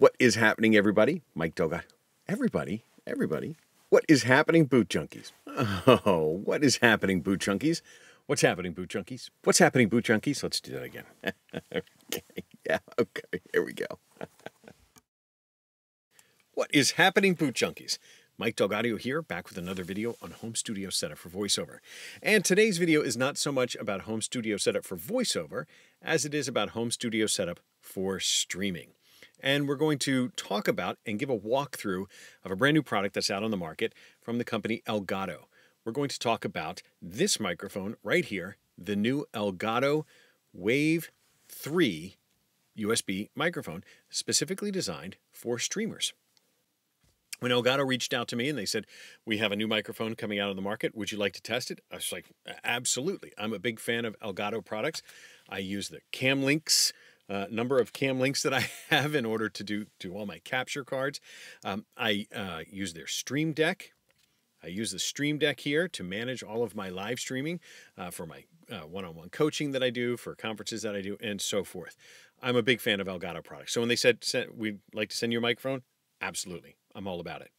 What is happening, everybody? Mike DelGaudio. Everybody, everybody. What is happening, Booth Junkies? Oh, what is happening, Booth Junkies? What's happening, Booth Junkies? What's happening, Booth Junkies? Let's do that again. okay, yeah, okay, here we go. what is happening, Booth Junkies? Mike DelGaudio here, back with another video on home studio setup for voiceover. And today's video is not so much about home studio setup for voiceover as it is about home studio setup for streaming and we're going to talk about and give a walkthrough of a brand new product that's out on the market from the company Elgato. We're going to talk about this microphone right here, the new Elgato Wave 3 USB microphone, specifically designed for streamers. When Elgato reached out to me and they said, We have a new microphone coming out on the market. Would you like to test it? I was like, Absolutely. I'm a big fan of Elgato products. I use the Cam Links uh, number of cam links that I have in order to do, do all my capture cards. Um, I uh, use their Stream Deck. I use the Stream Deck here to manage all of my live streaming uh, for my one on one coaching that I do, for conferences that I do, and so forth. I'm a big fan of Elgato products. So when they said, we'd like to send you a microphone, absolutely. I'm all about it.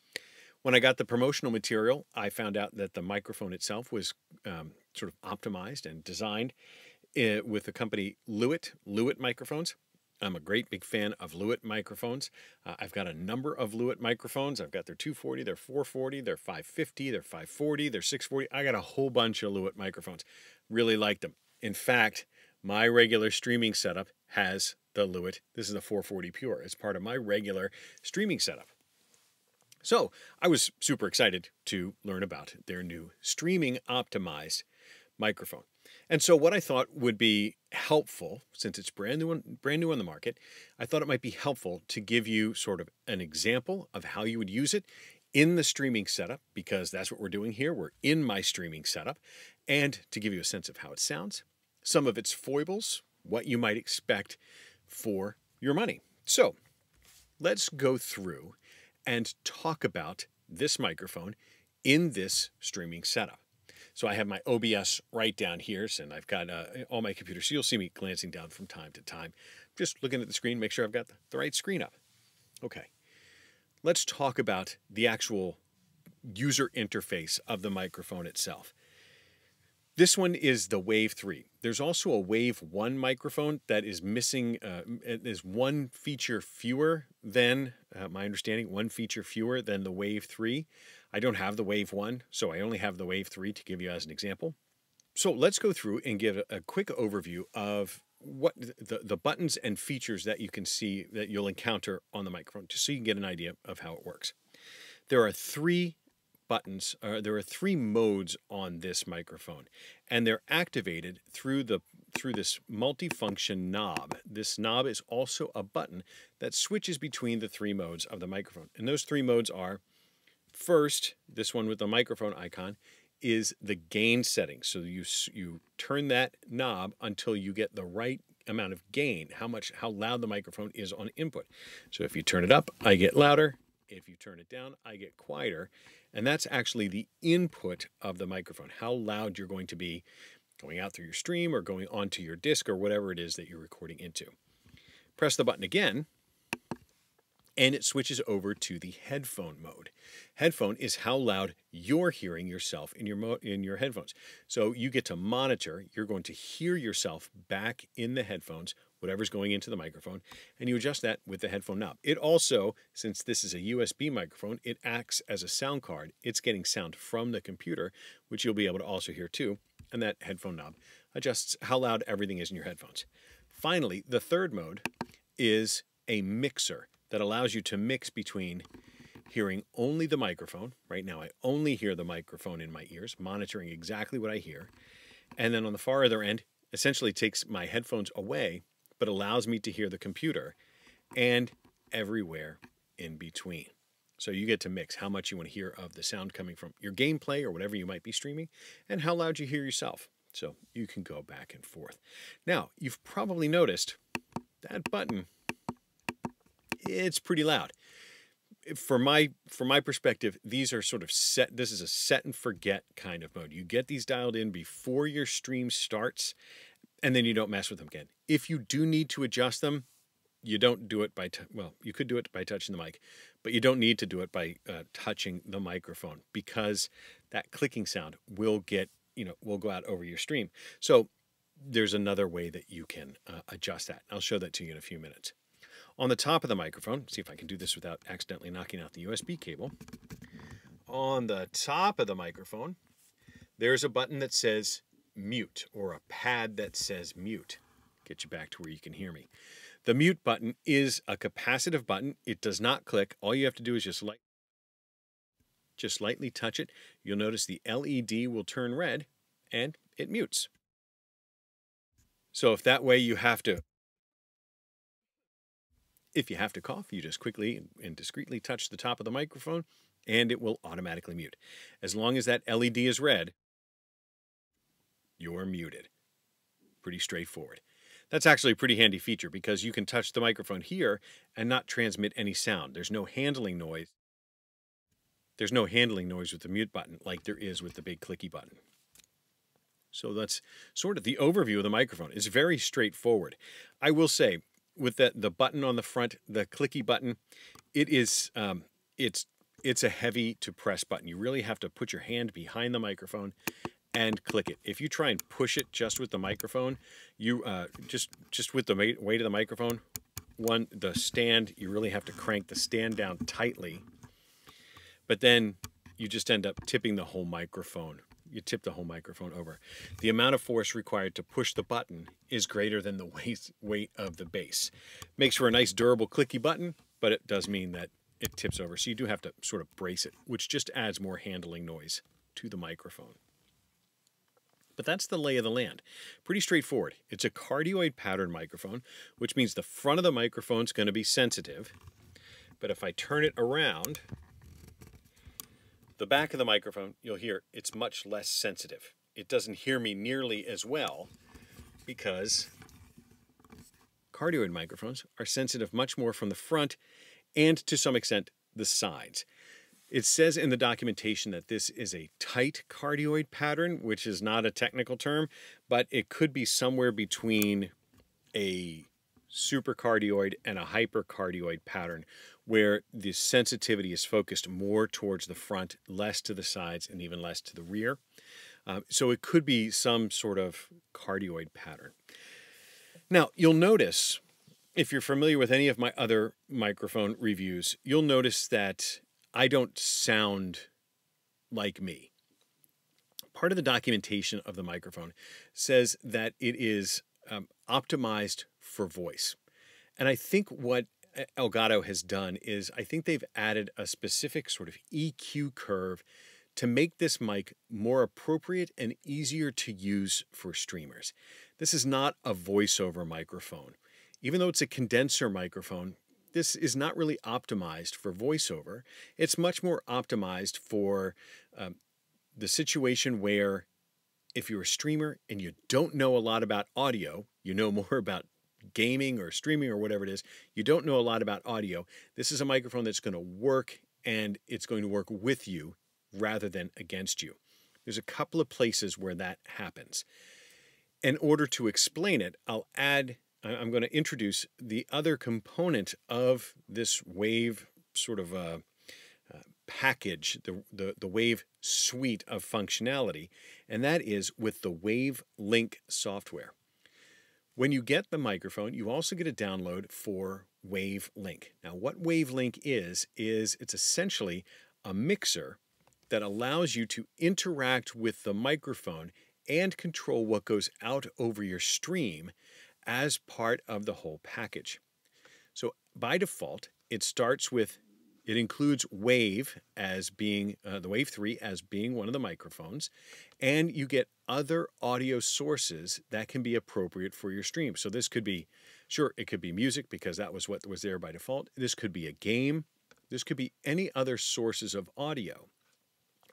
When I got the promotional material, I found out that the microphone itself was um, sort of optimized and designed uh, with the company Lewitt, Lewitt microphones. I'm a great big fan of Lewitt microphones. Uh, I've got a number of Lewitt microphones. I've got their 240, their 440, their 550, their 540, their 640. I got a whole bunch of Lewitt microphones. Really like them. In fact, my regular streaming setup has the Lewitt. This is the 440 Pure. It's part of my regular streaming setup. So I was super excited to learn about their new streaming optimized microphone. And so what I thought would be helpful, since it's brand new, brand new on the market, I thought it might be helpful to give you sort of an example of how you would use it in the streaming setup, because that's what we're doing here. We're in my streaming setup, and to give you a sense of how it sounds, some of its foibles, what you might expect for your money. So let's go through and talk about this microphone in this streaming setup. So I have my OBS right down here, and I've got uh, all my computers. So you'll see me glancing down from time to time, just looking at the screen, make sure I've got the, right screen up. Okay, let's talk about the actual user interface of the microphone itself. This one is the Wave 3. There's also a Wave 1 microphone that is missing, uh, is one feature fewer than, uh, my understanding, one feature fewer than the Wave 3. I don't have the Wave 1, so I only have the Wave 3 to give you as an example. So let's go through and give a quick overview of what the, the buttons and features that you can see that you'll encounter on the microphone, just so you can get an idea of how it works. There are three buttons, uh, there are three modes on this microphone, and they're activated through the through this multifunction knob. This knob is also a button that switches between the three modes of the microphone. And those three modes are First, this one with the microphone icon is the gain setting. So you you turn that knob until you get the right amount of gain, how much how loud the microphone is on input. So if you turn it up, I get louder. If you turn it down, I get quieter. And that's actually the input of the microphone, how loud you're going to be going out through your stream or going onto your disc or whatever it is that you're recording into. Press the button again and it switches over to the headphone mode. Headphone is how loud you're hearing yourself in your in your headphones. So you get to monitor, you're going to hear yourself back in the headphones, whatever's going into the microphone, and you adjust that with the headphone knob. It also, since this is a USB microphone, it acts as a sound card. It's getting sound from the computer, which you'll be able to also hear too, and that headphone knob adjusts how loud everything is in your headphones. Finally, the third mode is a mixer that allows you to mix between hearing only the microphone. Right now, I only hear the microphone in my ears, monitoring exactly what I hear. And then on the far other end, essentially takes my headphones away, but allows me to hear the computer and everywhere in between. So you get to mix how much you want to hear of the sound coming from your gameplay or whatever you might be streaming and how loud you hear yourself. So you can go back and forth. Now, you've probably noticed that button it's pretty loud. For my from my perspective, these are sort of set. This is a set and forget kind of mode. You get these dialed in before your stream starts, and then you don't mess with them again. If you do need to adjust them, you don't do it by, well, you could do it by touching the mic, but you don't need to do it by uh, touching the microphone because that clicking sound will get, you know, will go out over your stream. So there's another way that you can uh, adjust that. I'll show that to you in a few minutes. On the top of the microphone, see if I can do this without accidentally knocking out the USB cable. On the top of the microphone, there's a button that says mute or a pad that says mute. Get you back to where you can hear me. The mute button is a capacitive button. It does not click. All you have to do is just light, just lightly touch it. You'll notice the LED will turn red and it mutes. So if that way you have to if you have to cough, you just quickly and discreetly touch the top of the microphone and it will automatically mute. As long as that LED is red, you're muted. Pretty straightforward. That's actually a pretty handy feature because you can touch the microphone here and not transmit any sound. There's no handling noise. There's no handling noise with the mute button like there is with the big clicky button. So that's sort of the overview of the microphone. It's very straightforward. I will say, with the, the button on the front, the clicky button, it is um, it's it's a heavy to press button. You really have to put your hand behind the microphone and click it. If you try and push it just with the microphone, you uh, just just with the weight of the microphone, one the stand you really have to crank the stand down tightly. But then you just end up tipping the whole microphone. You tip the whole microphone over. The amount of force required to push the button is greater than the weight weight of the base. Makes for a nice durable clicky button, but it does mean that it tips over. So you do have to sort of brace it, which just adds more handling noise to the microphone. But that's the lay of the land. Pretty straightforward. It's a cardioid pattern microphone, which means the front of the microphone is going to be sensitive. But if I turn it around, the back of the microphone, you'll hear it's much less sensitive. It doesn't hear me nearly as well because cardioid microphones are sensitive much more from the front and to some extent the sides. It says in the documentation that this is a tight cardioid pattern, which is not a technical term, but it could be somewhere between a supercardioid and a hypercardioid pattern where the sensitivity is focused more towards the front, less to the sides, and even less to the rear. Um, so it could be some sort of cardioid pattern. Now, you'll notice, if you're familiar with any of my other microphone reviews, you'll notice that I don't sound like me. Part of the documentation of the microphone says that it is um, optimized for voice. And I think what Elgato has done is I think they've added a specific sort of EQ curve to make this mic more appropriate and easier to use for streamers. This is not a voiceover microphone. Even though it's a condenser microphone, this is not really optimized for voiceover. It's much more optimized for um, the situation where if you're a streamer and you don't know a lot about audio, you know more about gaming or streaming or whatever it is, you don't know a lot about audio, this is a microphone that's going to work and it's going to work with you rather than against you. There's a couple of places where that happens. In order to explain it, I'll add I'm going to introduce the other component of this Wave sort of uh, uh, package, the, the, the Wave suite of functionality, and that is with the Wave Link software. When you get the microphone, you also get a download for WaveLink. Now, what WaveLink is, is it's essentially a mixer that allows you to interact with the microphone and control what goes out over your stream as part of the whole package. So by default, it starts with, it includes Wave as being, uh, the Wave 3 as being one of the microphones, and you get other audio sources that can be appropriate for your stream. So this could be, sure, it could be music because that was what was there by default. This could be a game. This could be any other sources of audio.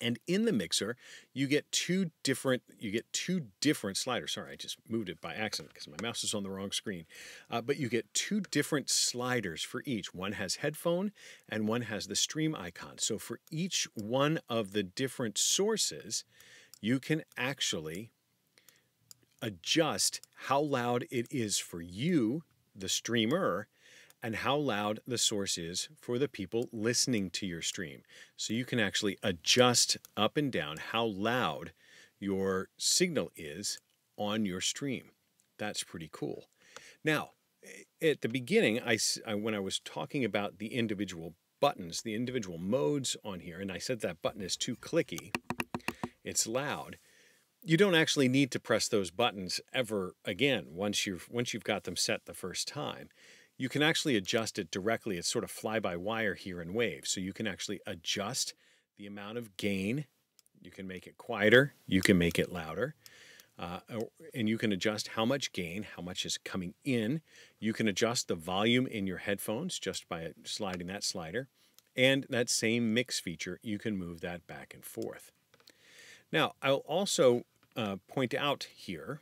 And in the mixer, you get two different you get two different sliders. Sorry, I just moved it by accident because my mouse is on the wrong screen. Uh, but you get two different sliders for each. One has headphone and one has the stream icon. So for each one of the different sources, you can actually adjust how loud it is for you, the streamer, and how loud the source is for the people listening to your stream. So you can actually adjust up and down how loud your signal is on your stream. That's pretty cool. Now, at the beginning, I, when I was talking about the individual buttons, the individual modes on here, and I said that button is too clicky, it's loud. You don't actually need to press those buttons ever again once you've once you've got them set the first time. You can actually adjust it directly. It's sort of fly by wire here in Wave. So you can actually adjust the amount of gain. You can make it quieter. You can make it louder. Uh, and you can adjust how much gain, how much is coming in. You can adjust the volume in your headphones just by sliding that slider. And that same mix feature, you can move that back and forth. Now, I'll also uh, point out here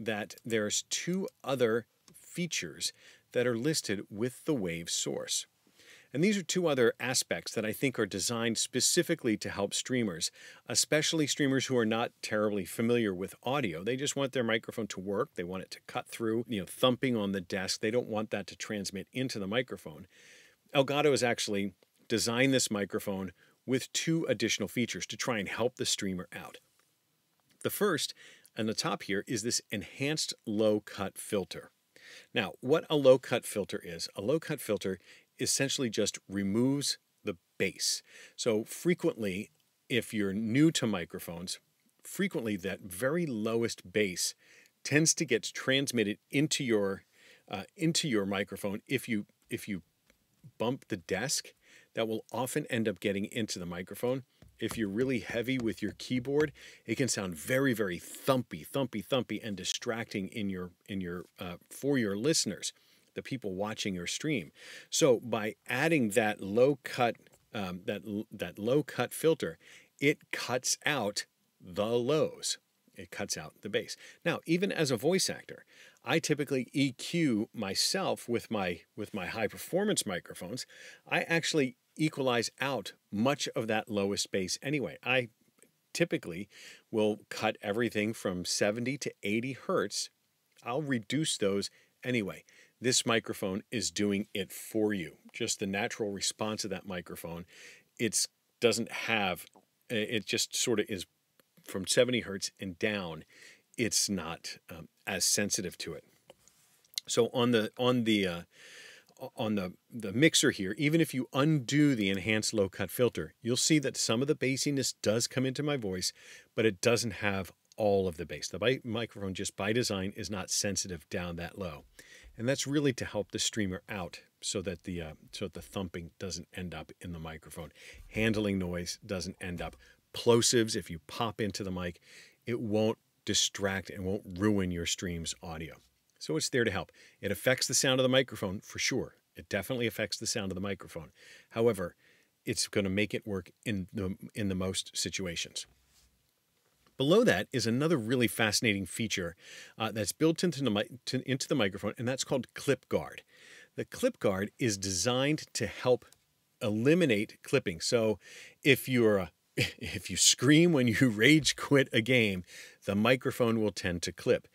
that there's two other features that are listed with the wave source. And these are two other aspects that I think are designed specifically to help streamers, especially streamers who are not terribly familiar with audio. They just want their microphone to work. They want it to cut through, you know, thumping on the desk. They don't want that to transmit into the microphone. Elgato has actually designed this microphone with two additional features to try and help the streamer out. The first, on the top here, is this enhanced low cut filter. Now, what a low cut filter is, a low cut filter essentially just removes the bass. So frequently, if you're new to microphones, frequently that very lowest bass tends to get transmitted into your uh, into your microphone if you if you bump the desk that will often end up getting into the microphone if you're really heavy with your keyboard it can sound very very thumpy thumpy thumpy and distracting in your in your uh, for your listeners the people watching your stream. So by adding that low cut um, that that low cut filter, it cuts out the lows. It cuts out the bass. Now, even as a voice actor, I typically EQ myself with my with my high performance microphones. I actually equalize out much of that lowest bass anyway. I typically will cut everything from 70 to 80 hertz. I'll reduce those anyway this microphone is doing it for you. Just the natural response of that microphone. It doesn't have, it just sort of is from 70 hertz and down. It's not um, as sensitive to it. So on the on the uh, on the the mixer here, even if you undo the enhanced low cut filter, you'll see that some of the bassiness does come into my voice, but it doesn't have all of the bass. The microphone just by design is not sensitive down that low and that's really to help the streamer out so that the uh, so that the thumping doesn't end up in the microphone. Handling noise doesn't end up. Plosives, if you pop into the mic, it won't distract and won't ruin your stream's audio. So it's there to help. It affects the sound of the microphone for sure. It definitely affects the sound of the microphone. However, it's going to make it work in the in the most situations. Below that is another really fascinating feature uh, that's built into the, to, into the microphone, and that's called Clip Guard. The Clip Guard is designed to help eliminate clipping. So if you're a, if you scream when you rage quit a game, the microphone will tend to clip.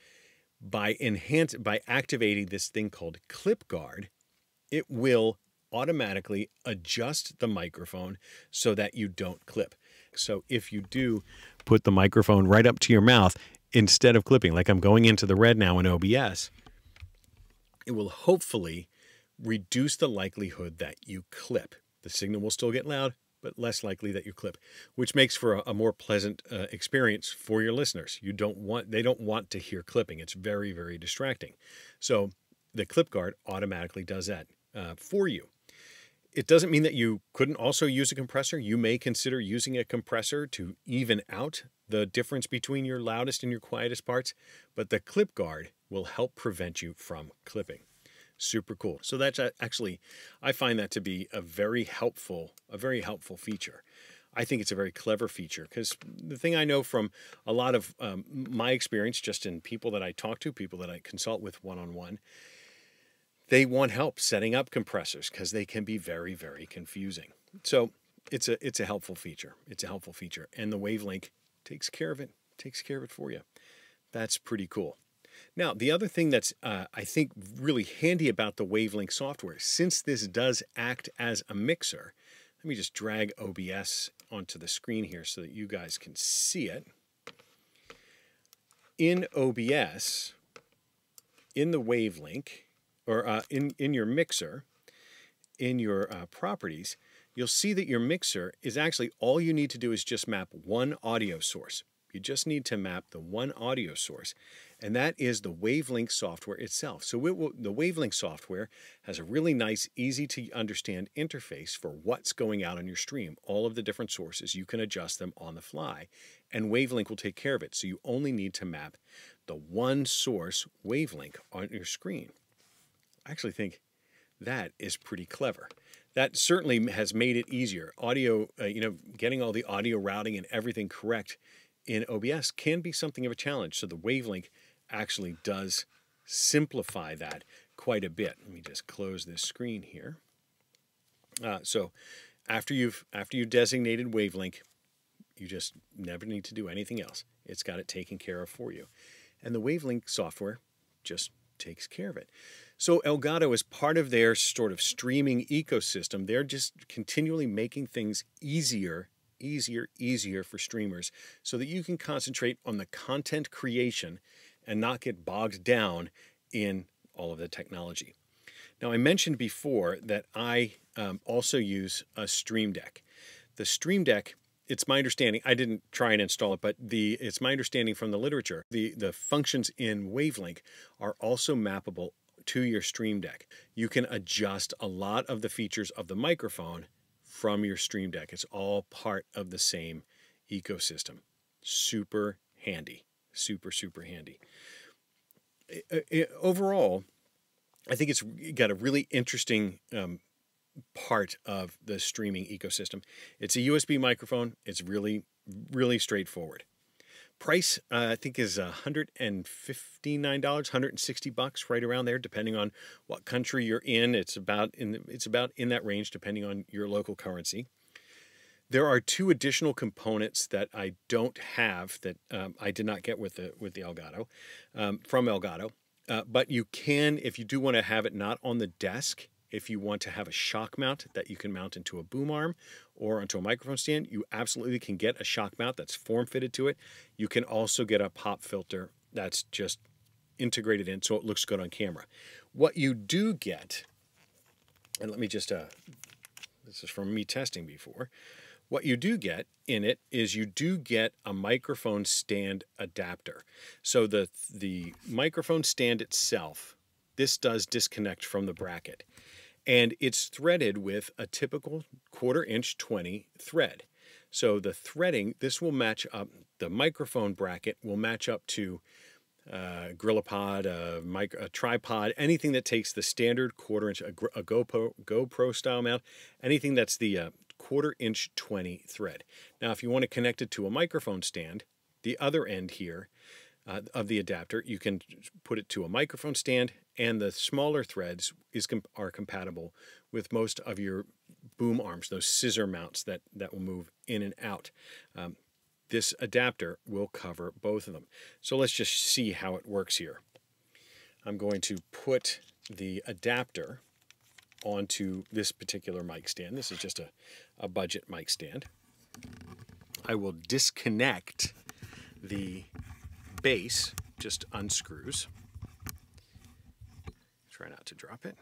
By enhance by activating this thing called Clip Guard, it will automatically adjust the microphone so that you don't clip. So if you do put the microphone right up to your mouth instead of clipping, like I'm going into the red now in OBS, it will hopefully reduce the likelihood that you clip. The signal will still get loud, but less likely that you clip, which makes for a, a more pleasant uh, experience for your listeners. You don't want they don't want to hear clipping. It's very very distracting. So the clip guard automatically does that uh, for you. It doesn't mean that you couldn't also use a compressor. You may consider using a compressor to even out the difference between your loudest and your quietest parts, but the clip guard will help prevent you from clipping. Super cool. So that's actually, I find that to be a very helpful, a very helpful feature. I think it's a very clever feature because the thing I know from a lot of um, my experience, just in people that I talk to, people that I consult with one on one, they want help setting up compressors because they can be very, very confusing. So it's a it's a helpful feature. It's a helpful feature, and the Wavelink takes care of it. Takes care of it for you. That's pretty cool. Now, the other thing that's, uh, I think, really handy about the Wavelink software, since this does act as a mixer, let me just drag OBS onto the screen here so that you guys can see it. In OBS, in the Wavelink, or uh, in, in your mixer, in your uh, properties, you'll see that your mixer is actually all you need to do is just map one audio source. You just need to map the one audio source, and that is the Wavelink software itself. So it will, the Wavelink software has a really nice, easy to understand interface for what's going out on your stream. All of the different sources, you can adjust them on the fly, and Wavelink will take care of it. So you only need to map the one source Wavelink on your screen. I actually think that is pretty clever. That certainly has made it easier. Audio, uh, you know, getting all the audio routing and everything correct in OBS can be something of a challenge. So the Wavelink actually does simplify that quite a bit. Let me just close this screen here. Uh, so after you've after you designated Wavelink, you just never need to do anything else. It's got it taken care of for you. And the Wavelink software just takes care of it. So Elgato is part of their sort of streaming ecosystem. They're just continually making things easier, easier, easier for streamers so that you can concentrate on the content creation and not get bogged down in all of the technology. Now, I mentioned before that I um, also use a Stream Deck. The Stream Deck it's my understanding i didn't try and install it but the it's my understanding from the literature the the functions in wavelink are also mappable to your Stream Deck. You can adjust a lot of the features of the microphone from your Stream Deck. It's all part of the same ecosystem. Super handy. Super, super handy. Overall, I think it's got a really interesting um, part of the streaming ecosystem. It's a USB microphone. It's really, really straightforward. Price, uh, I think, is $159, 160 bucks, right around there, depending on what country you're in. It's about in it's about in that range, depending on your local currency. There are two additional components that I don't have that um, I did not get with the with the Elgato um, from Elgato, uh, but you can if you do want to have it not on the desk if you want to have a shock mount that you can mount into a boom arm or onto a microphone stand, you absolutely can get a shock mount that's form fitted to it. You can also get a pop filter that's just integrated in so it looks good on camera. What you do get, and let me just, uh, this is from me testing before, what you do get in it is you do get a microphone stand adapter. So the, the microphone stand itself, this does disconnect from the bracket and it's threaded with a typical quarter inch 20 thread. So the threading, this will match up, the microphone bracket will match up to uh, GorillaPod, a, a tripod, anything that takes the standard quarter inch, a, a GoPro, GoPro style mount, anything that's the uh, quarter inch 20 thread. Now, if you want to connect it to a microphone stand, the other end here uh, of the adapter, you can put it to a microphone stand and the smaller threads is are compatible with most of your boom arms, those scissor mounts that, that will move in and out. Um, this adapter will cover both of them. So let's just see how it works here. I'm going to put the adapter onto this particular mic stand. This is just a, a budget mic stand. I will disconnect the base, just unscrews. Try not to drop it.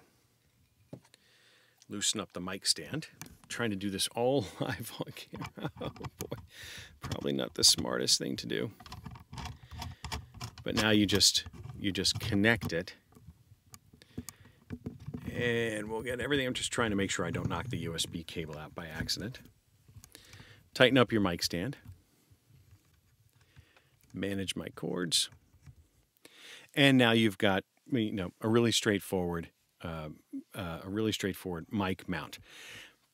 Loosen up the mic stand. I'm trying to do this all live on camera. Oh boy, probably not the smartest thing to do. But now you just you just connect it and we'll get everything. I'm just trying to make sure I don't knock the USB cable out by accident. Tighten up your mic stand. Manage my cords. And now you've got you know, a really straightforward, uh, uh, a really straightforward mic mount.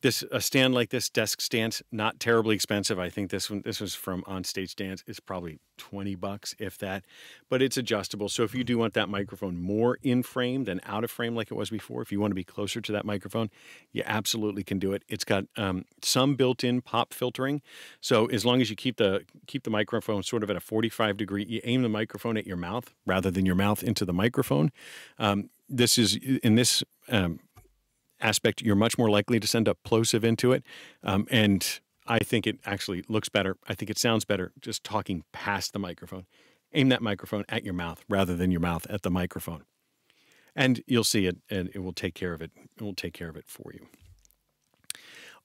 This a stand like this desk stand not terribly expensive. I think this one this was from on stage stands it's probably 20 bucks if that but it's adjustable. So if you do want that microphone more in frame than out of frame like it was before if you want to be closer to that microphone you absolutely can do it. It's got um, some built-in pop filtering. So as long as you keep the keep the microphone sort of at a 45 degree you aim the microphone at your mouth rather than your mouth into the microphone. Um, this is in this um, aspect, you're much more likely to send a plosive into it. Um, and I think it actually looks better. I think it sounds better just talking past the microphone. Aim that microphone at your mouth rather than your mouth at the microphone. And you'll see it and it will take care of it. It will take care of it for you.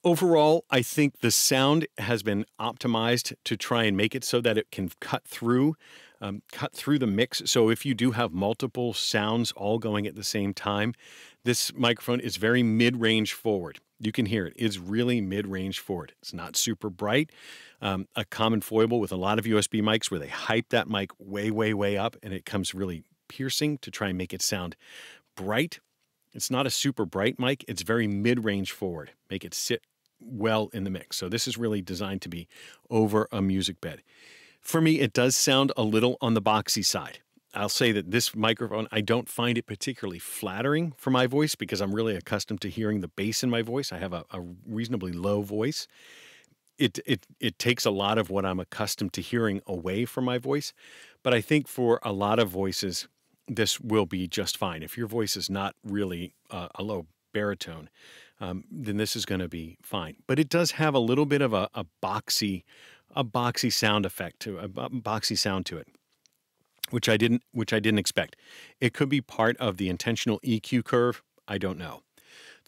Overall, I think the sound has been optimized to try and make it so that it can cut through um, cut through the mix. So if you do have multiple sounds all going at the same time, this microphone is very mid-range forward. You can hear it. It's really mid-range forward. It's not super bright. Um, a common foible with a lot of USB mics where they hype that mic way, way, way up and it comes really piercing to try and make it sound bright. It's not a super bright mic. It's very mid-range forward. Make it sit well in the mix. So this is really designed to be over a music bed. For me, it does sound a little on the boxy side. I'll say that this microphone, I don't find it particularly flattering for my voice because I'm really accustomed to hearing the bass in my voice. I have a, a reasonably low voice. It, it, it takes a lot of what I'm accustomed to hearing away from my voice. But I think for a lot of voices, this will be just fine. If your voice is not really uh, a low baritone, um, then this is going to be fine. But it does have a little bit of a, a boxy, a boxy sound effect to a boxy sound to it which I didn't which I didn't expect. It could be part of the intentional EQ curve. I don't know.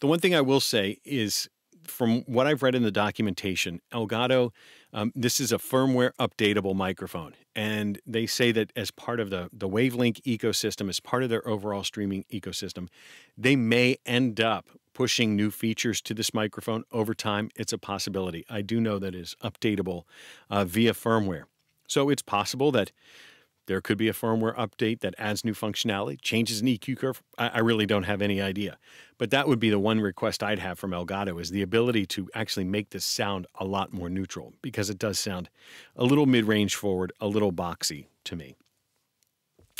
The one thing I will say is from what I've read in the documentation, Elgato, um, this is a firmware updatable microphone. And they say that as part of the, the Wavelink ecosystem, as part of their overall streaming ecosystem, they may end up pushing new features to this microphone over time. It's a possibility. I do know that is updatable uh, via firmware. So it's possible that there could be a firmware update that adds new functionality, changes an EQ curve. I, I, really don't have any idea. But that would be the one request I'd have from Elgato is the ability to actually make this sound a lot more neutral because it does sound a little mid-range forward, a little boxy to me.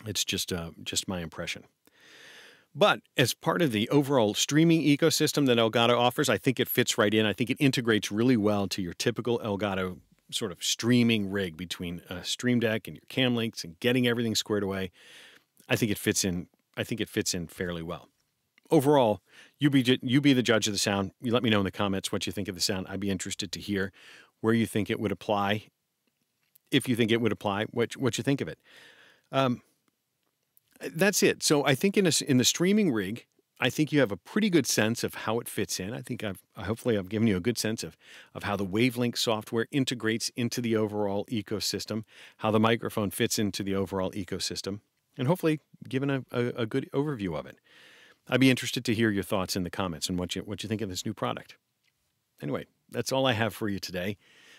It's just uh, just my impression. But as part of the overall streaming ecosystem that Elgato offers, I think it fits right in. I think it integrates really well to your typical Elgato sort of streaming rig between a Stream Deck and your cam links and getting everything squared away, I think it fits in. I think it fits in fairly well. Overall, you be you be the judge of the sound. You let me know in the comments what you think of the sound. I'd be interested to hear where you think it would apply. If you think it would apply, what what you think of it. Um, that's it. So I think in a, in the streaming rig, I think you have a pretty good sense of how it fits in. I think I've hopefully I've given you a good sense of of how the Wavelink software integrates into the overall ecosystem, how the microphone fits into the overall ecosystem, and hopefully given a, a, a good overview of it. I'd be interested to hear your thoughts in the comments and what you what you think of this new product. Anyway, that's all I have for you today.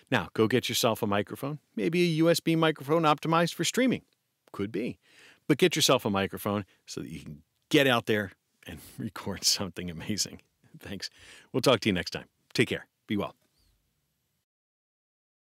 Now, go get yourself a microphone, maybe a USB microphone optimized for streaming. Could be. But get yourself a microphone so that you can get out there and record something amazing. Thanks. We'll talk to you next time. Take care. Be well.